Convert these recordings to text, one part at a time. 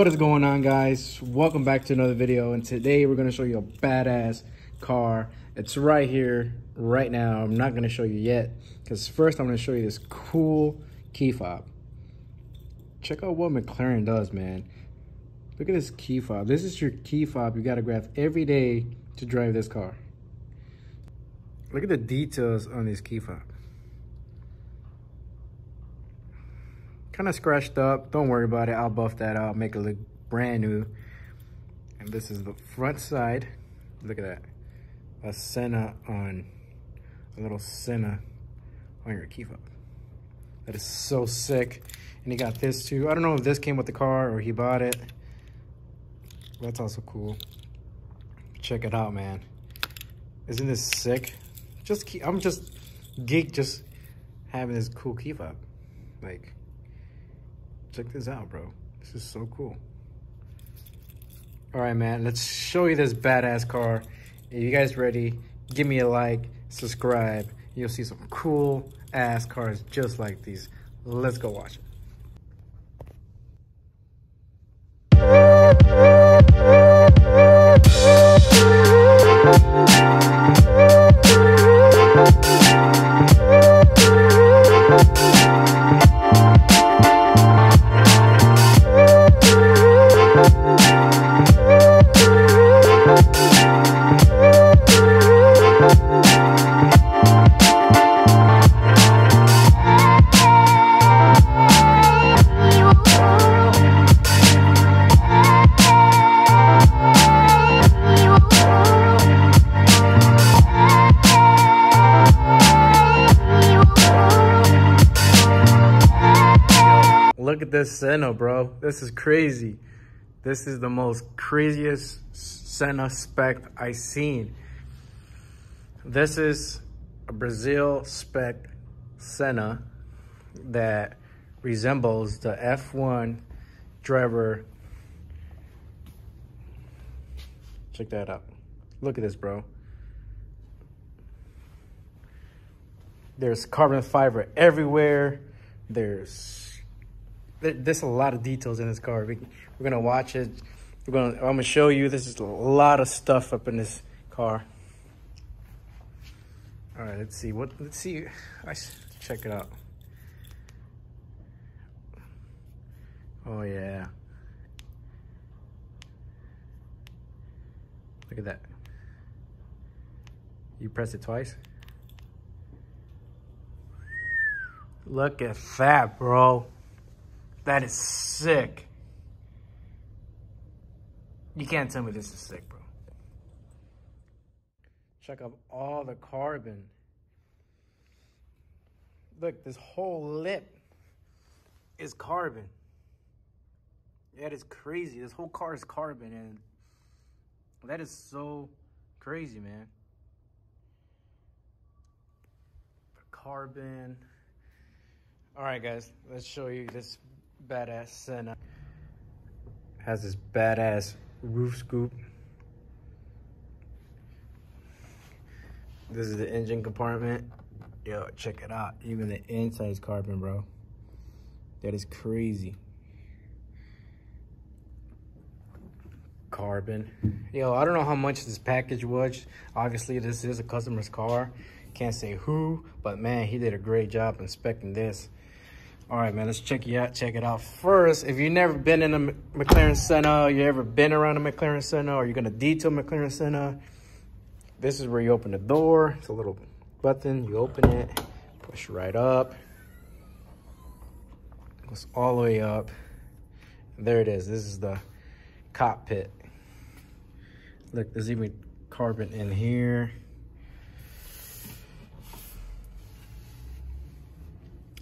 What is going on guys? Welcome back to another video and today we're going to show you a badass car. It's right here, right now. I'm not going to show you yet because first I'm to show you this cool key fob. Check out what McLaren does, man. Look at this key fob. This is your key fob you got to grab every day to drive this car. Look at the details on this key fob. Kind of scratched up. Don't worry about it. I'll buff that out, make it look brand new. And this is the front side. Look at that. A Senna on, a little Senna on your key fob. That is so sick. And he got this too. I don't know if this came with the car or he bought it. That's also cool. Check it out, man. Isn't this sick? Just keep, I'm just geek just having this cool key fob. Like, check this out, bro. This is so cool. All right, man, let's show you this badass car. If you guys ready, give me a like, subscribe. You'll see some cool ass cars just like these. Let's go watch it. This Senna, bro. This is crazy. This is the most craziest Senna spec I seen. This is a Brazil spec Senna that resembles the F1 driver. Check that out. Look at this, bro. There's carbon fiber everywhere. There's there's a lot of details in this car. We, we're gonna watch it. We're gonna. I'm gonna show you. This is a lot of stuff up in this car. All right, let's see. What? Let's see. I check it out. Oh yeah. Look at that. You press it twice. Look at that, bro. That is sick. You can't tell me this is sick, bro. Check out all the carbon. Look, this whole lip is carbon. That is crazy. This whole car is carbon, and that is so crazy, man. Carbon. All right, guys, let's show you this badass Senna. Has this badass roof scoop. This is the engine compartment. Yo, check it out. Even the inside is carbon, bro. That is crazy. Carbon. Yo, I don't know how much this package was. Obviously, this is a customer's car. Can't say who, but man, he did a great job inspecting this. All right, man, let's check you out, check it out. First, if you've never been in a McLaren Senna, you ever been around a McLaren Senna, or you're gonna detail McLaren Senna, this is where you open the door. It's a little button, you open it, push right up. Goes all the way up. There it is, this is the cockpit. Look, there's even carbon in here.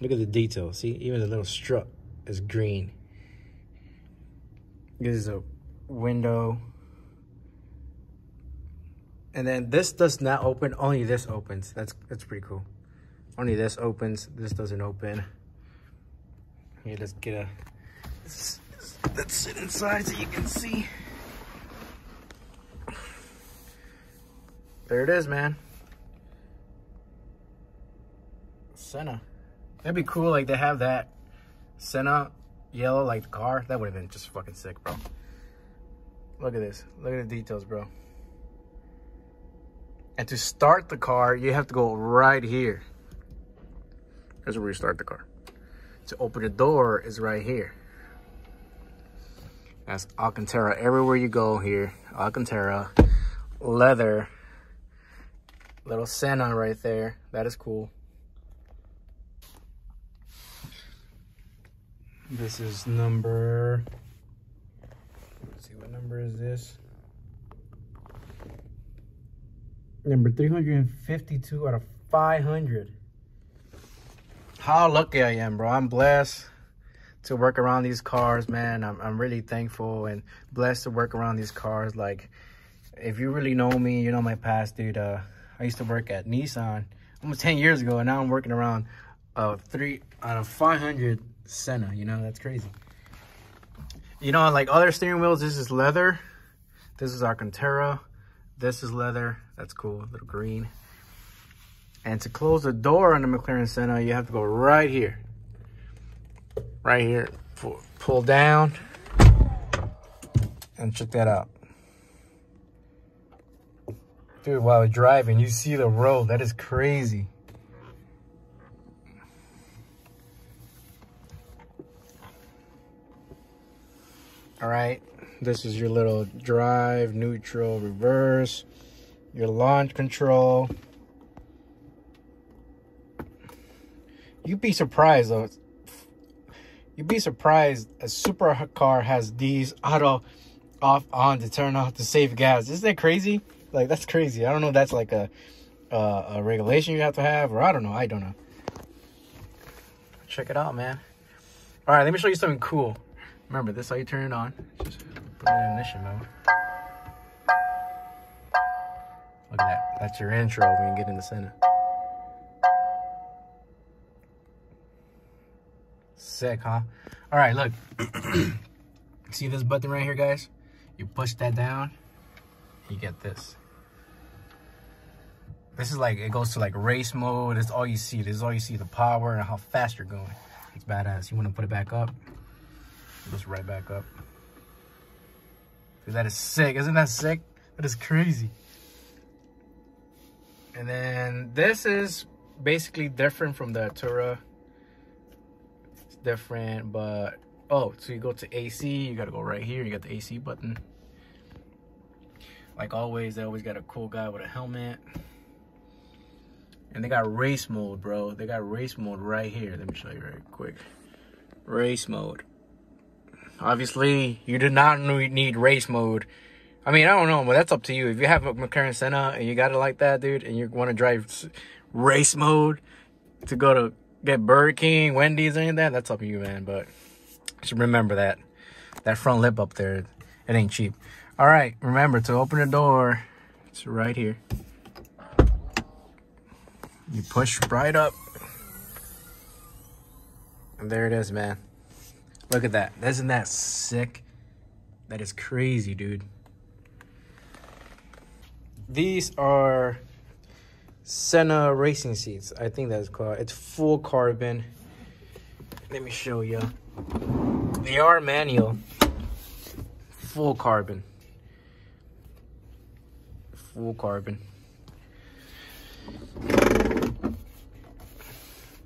Look at the detail. See, even the little strut is green. This is a window. And then this does not open, only this opens. That's that's pretty cool. Only this opens, this doesn't open. Here, let's get a, let's, let's sit inside so you can see. There it is, man. Senna. That'd be cool, like, to have that Senna yellow like the car, that would have been just fucking sick, bro. Look at this. Look at the details, bro. And to start the car, you have to go right here. Here's where you start the car. To open the door is right here. That's Alcantara. Everywhere you go here, Alcantara, leather, little Senna right there. That is cool. This is number, let's see, what number is this? Number 352 out of 500. How lucky I am, bro. I'm blessed to work around these cars, man. I'm, I'm really thankful and blessed to work around these cars. Like, if you really know me, you know my past, dude. Uh, I used to work at Nissan almost 10 years ago, and now I'm working around uh, three out of 500 Senna. You know, that's crazy. You know, like other steering wheels, this is leather. This is Alcantara. This is leather. That's cool, little green. And to close the door on the McLaren Senna, you have to go right here right here. Pull, pull down and check that out. Dude, while driving, you see the road. That is crazy. All right, this is your little drive, neutral, reverse, your launch control. You'd be surprised though You'd be surprised a supercar has these auto off on to turn off to save gas. Isn't that crazy? Like that's crazy. I don't know that's like a uh, a regulation you have to have or I don't know. I don't know. Check it out, man. All right, let me show you something cool. Remember, this how you turn it on. Just put it in ignition mode. Look at that. That's your intro when you get in the Senna. Sick, huh? All right, look. See this button right here, guys? You push that down, you get this. This is like, it goes to like race mode. It's all you see. This is all you see, the power and how fast you're going. It's badass. You want to put it back up? Goes right back up. Dude, that is sick. Isn't that sick? That is crazy. And then this is basically different from the Artura different, but oh, so you go to AC, you gotta go right here. You got the AC button. Like always, they always got a cool guy with a helmet. And they got race mode, bro. They got race mode right here. Let me show you very quick. Race mode. Obviously, you do not need race mode. I mean, I don't know, but that's up to you. If you have a McLaren Senna and you got it like that, dude, and you want to drive race mode to go to get Burger King, Wendy's, of that, that's up to you, man. But just remember that. That front lip up there, it ain't cheap. All right, remember to open the door, it's right here. You push right up. And there it is, man. Look at that. Isn't that sick? That is crazy, dude. These are Senna racing seats. I think that's called. It's full carbon. Let me show you. They are manual. Full carbon. Full carbon.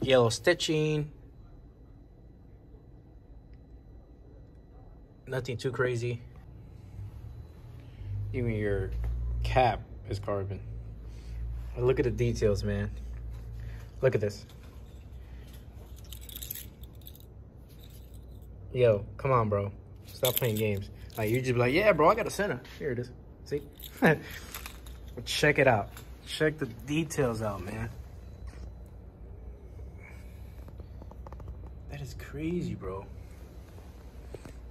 Yellow stitching. Nothing too crazy. Even your cap is carbon. Look at the details, man. Look at this. Yo, come on, bro. Stop playing games. Like, you just be like, yeah, bro, I got a Senna. Here it is. See? Check it out. Check the details out, man. That is crazy, bro.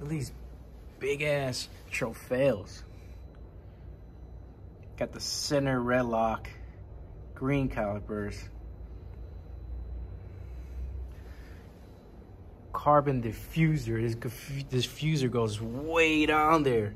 At these big ass trophails. Got the center red lock green calipers, carbon diffuser. This diffuser goes way down there.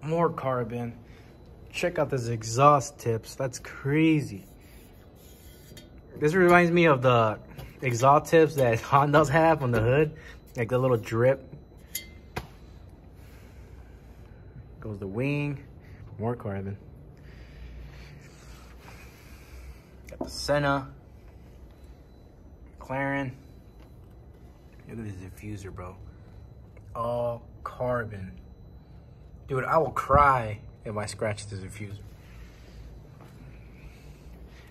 More carbon. Check out those exhaust tips. That's crazy. This reminds me of the exhaust tips that Hondas have on the hood. Like the little drip. Goes the wing. More carbon. Got the Senna. McLaren. Look at this diffuser, bro. All carbon. Dude, I will cry if I scratch this diffuser.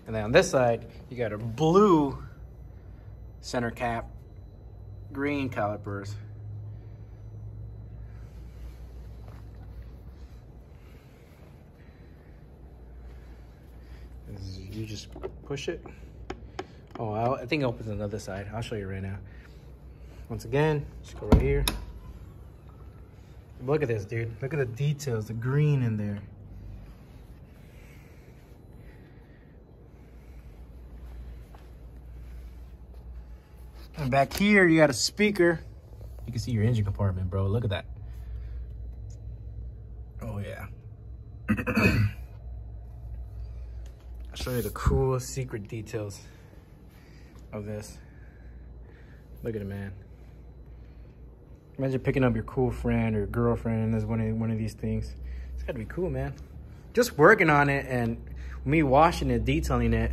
And then on this side, you got a blue center cap, green calipers. You just push it. Oh, I'll, I think it opens on the other side. I'll show you right now. Once again, just go right here. Look at this, dude. Look at the details, the green in there. And back here, you got a speaker. You can see your engine compartment, bro. Look at that. Oh, yeah. I'll show you the cool secret details of this. Look at it, man. Imagine picking up your cool friend or girlfriend and there's one of, one of these things. It's gotta be cool, man. Just working on it and me washing it, detailing it,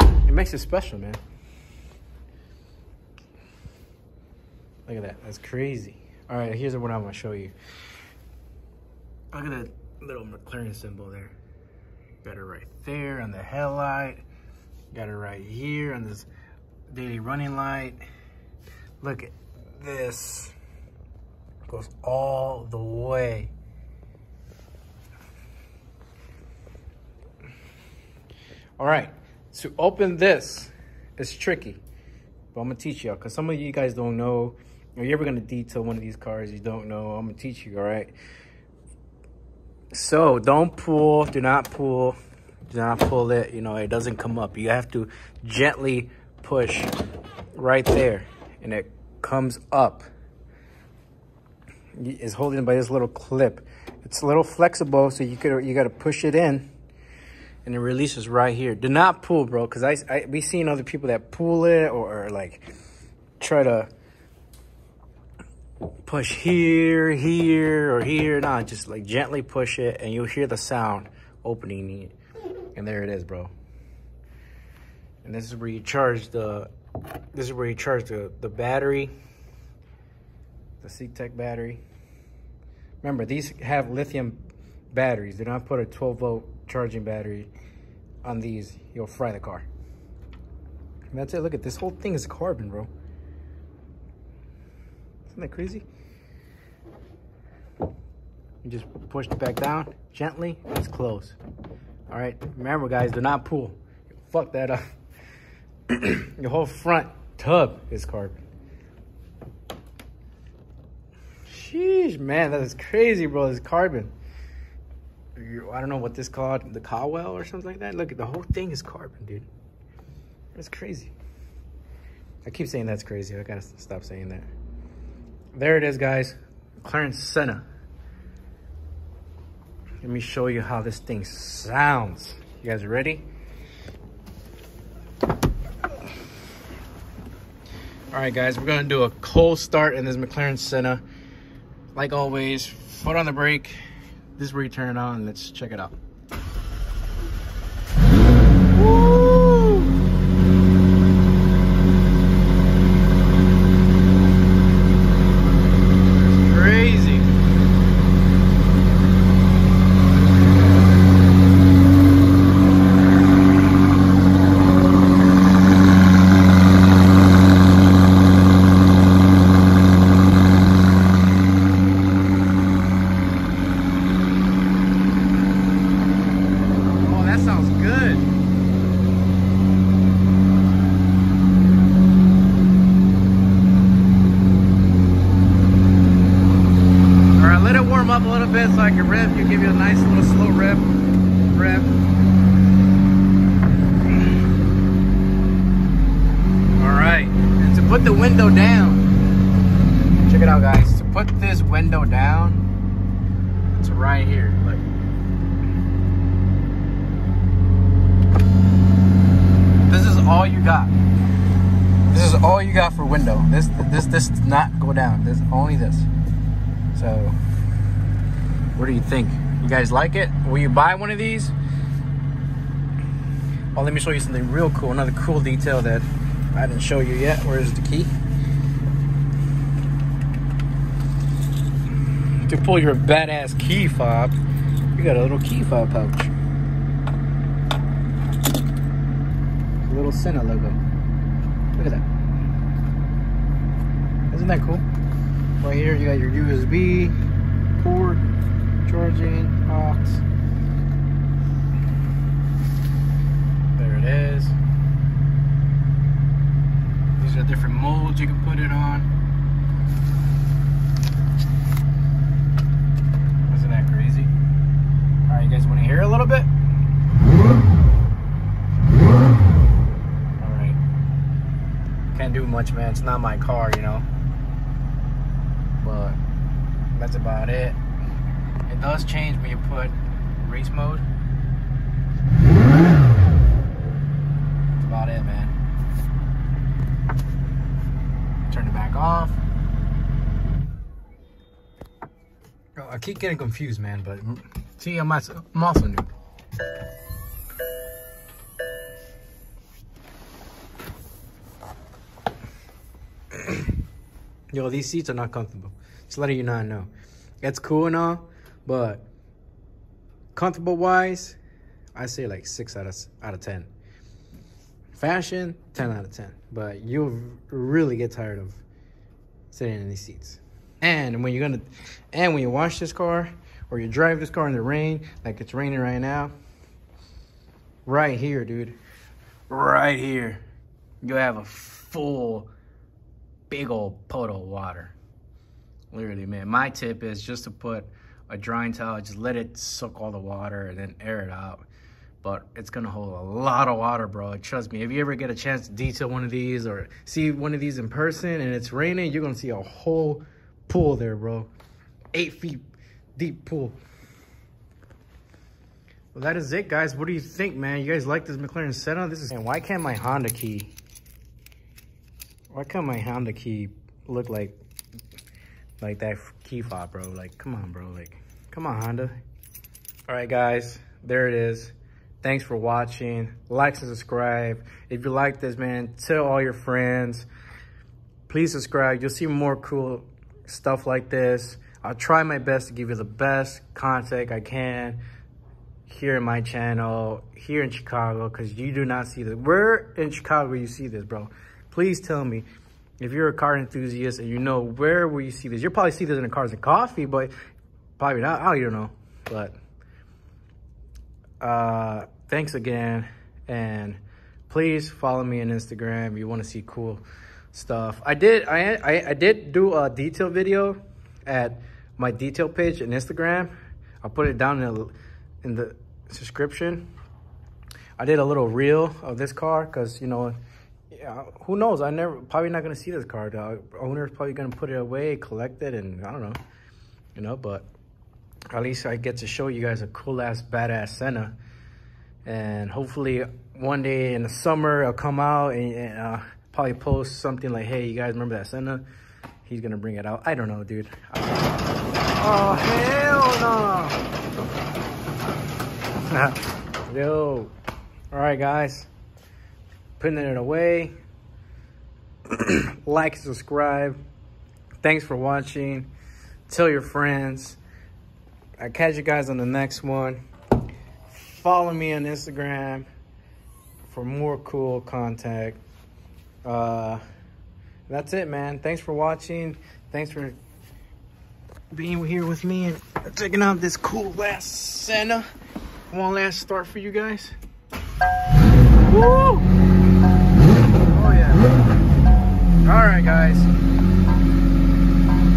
it makes it special, man. Look at that, that's crazy. All right, here's what I'm going to show you. Look at that little McLaren symbol there. Got it right there on the headlight. Got it right here on this daily running light. Look at this. Goes all the way. All right, to open this, it's tricky, but I'm gonna teach y'all because some of you guys don't know, or you're ever gonna detail one of these cars you don't know, I'm gonna teach you, all right? So don't pull, do not pull, do not pull it, you know, it doesn't come up. You have to gently push right there and it comes up. Is holding by this little clip. It's a little flexible, so you could you got to push it in, and it releases right here. Do not pull, bro, because I, I we seen other people that pull it or, or like try to push here, here, or here. Nah, just like gently push it, and you'll hear the sound opening it. And there it is, bro. And this is where you charge the this is where you charge the, the battery, the CTEK battery. Remember, these have lithium batteries. Do not put a 12 volt charging battery on these. You'll fry the car. And that's it. Look at this whole thing is carbon, bro. Isn't that crazy? You just push it back down gently. It's closed. All right. Remember, guys, do not pull. Fuck that up. Your whole front tub is carbon. Sheesh, man, that is crazy, bro. This carbon. I don't know what this called, the Caldwell or something like that. Look, the whole thing is carbon, dude. That's crazy. I keep saying that's crazy. I gotta stop saying that. There it is, guys. McLaren Senna. Let me show you how this thing sounds. You guys ready? All right, guys, we're gonna do a cold start in this McLaren Senna. Like always, foot on the brake. This is where you turn it on. Let's check it out. up a little bit so I can rev. You give you a nice little slow rev. Rev. All right. And to put the window down, check it out, guys. To put this window down, it's right here. Look. This is all you got. This is all you got for window. This this this does not go down. This only this. So what do you think? You guys like it? Will you buy one of these? Oh, let me show you something real cool. Another cool detail that I didn't show you yet. Where's the key? To pull your badass key fob, you got a little key fob pouch. A little Senna logo. Look at that. Isn't that cool? Right here, you got your USB port, charging, aux. There it is. These are different molds you can put it on. Isn't that crazy? All right, you guys want to hear a little bit? All right. Can't do much, man. It's not my car, you know. But that's about it. It does change when you put race mode. That's about it, man. Turn it back off. Oh, I keep getting confused, man, but see, I'm also, I'm also new. Yo, these seats are not comfortable. Just letting you not know. It's cool and all, but comfortable wise, I say like six out of out of ten. Fashion, ten out of ten. But you'll really get tired of sitting in these seats. And when you're gonna, and when you wash this car or you drive this car in the rain, like it's raining right now, right here, dude, right here, you have a full, big old puddle of water. Literally, man. My tip is just to put a drying towel, just let it soak all the water and then air it out. But it's gonna hold a lot of water, bro. Trust me, if you ever get a chance to detail one of these or see one of these in person and it's raining, you're gonna see a whole pool there, bro. Eight feet deep pool. Well, that is it, guys. What do you think, man? You guys like this McLaren Senna? This is. And why can't my Honda key? Why can't my Honda key look like like that key fob, bro? Like, come on, bro. Like, come on, Honda. All right, guys. There it is. Thanks for watching. Like and subscribe. If you like this, man, tell all your friends. Please subscribe. You'll see more cool stuff like this. I'll try my best to give you the best content I can here in my channel, here in Chicago, because you do not see this. Where in Chicago you see this, bro? Please tell me if you're a car enthusiast and you know where will you see this. You'll probably see this in the Cars and Coffee, but probably not. I don't know. But uh, thanks again. And please follow me on Instagram if you want to see cool stuff. I did I, I, I did do a detail video at my detail page on Instagram. I'll put it down in the, in the description. I did a little reel of this car because, you know, yeah, who knows? I never, probably not to see this car. The owner's probably to put it away, collect it, and I don't know, you know, but at least I get to show you guys a cool ass, badass Senna. And hopefully one day in the summer, I'll come out and, and uh, probably post something like, hey, you guys remember that Senna? He's to bring it out. I don't know, dude. Oh, hell no. Yo. All right, guys. Putting it away. like, subscribe. Thanks for watching. Tell your friends. I'll catch you guys on the next one. Follow me on Instagram for more cool content. Uh, that's it, man. Thanks for watching. Thanks for being here with me and checking out this cool last Senna. One last start for you guys. Woo! All right, guys.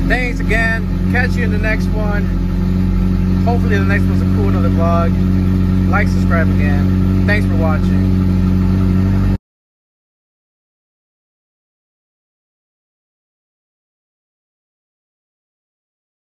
Thanks again. Catch you in the next one. Hopefully the next one's a cool another vlog. Like, subscribe again. Thanks for watching.